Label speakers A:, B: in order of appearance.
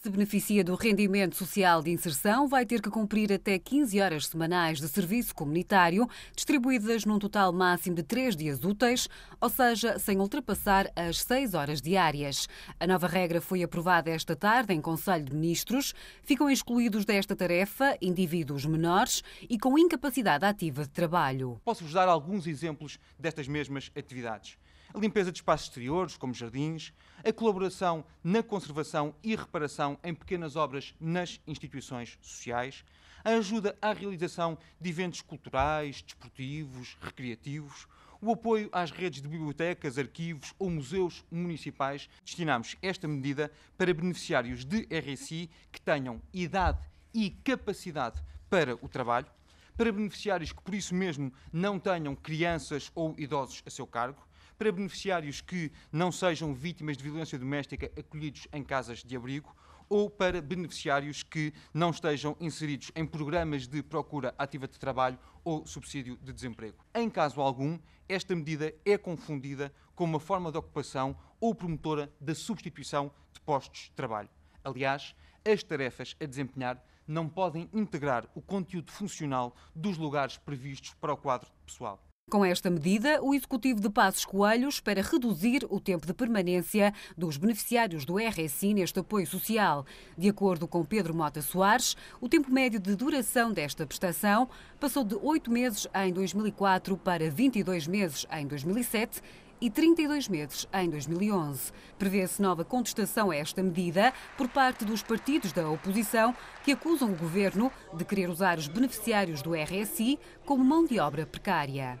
A: Se beneficia do rendimento social de inserção, vai ter que cumprir até 15 horas semanais de serviço comunitário, distribuídas num total máximo de 3 dias úteis, ou seja, sem ultrapassar as 6 horas diárias. A nova regra foi aprovada esta tarde em Conselho de Ministros. Ficam excluídos desta tarefa indivíduos menores e com incapacidade ativa de trabalho.
B: Posso-vos dar alguns exemplos destas mesmas atividades a limpeza de espaços exteriores, como jardins, a colaboração na conservação e reparação em pequenas obras nas instituições sociais, a ajuda à realização de eventos culturais, desportivos, recreativos, o apoio às redes de bibliotecas, arquivos ou museus municipais. Destinamos esta medida para beneficiários de RSI que tenham idade e capacidade para o trabalho, para beneficiários que por isso mesmo não tenham crianças ou idosos a seu cargo, para beneficiários que não sejam vítimas de violência doméstica acolhidos em casas de abrigo ou para beneficiários que não estejam inseridos em programas de procura ativa de trabalho ou subsídio de desemprego. Em caso algum, esta medida é confundida com uma forma de ocupação ou promotora da substituição de postos de trabalho. Aliás, as tarefas a desempenhar não podem integrar o conteúdo funcional dos lugares previstos para o quadro pessoal.
A: Com esta medida, o Executivo de Passos Coelho espera reduzir o tempo de permanência dos beneficiários do RSI neste apoio social. De acordo com Pedro Mota Soares, o tempo médio de duração desta prestação passou de 8 meses em 2004 para 22 meses em 2007 e 32 meses em 2011. Prevê-se nova contestação a esta medida por parte dos partidos da oposição que acusam o governo de querer usar os beneficiários do RSI como mão de obra precária.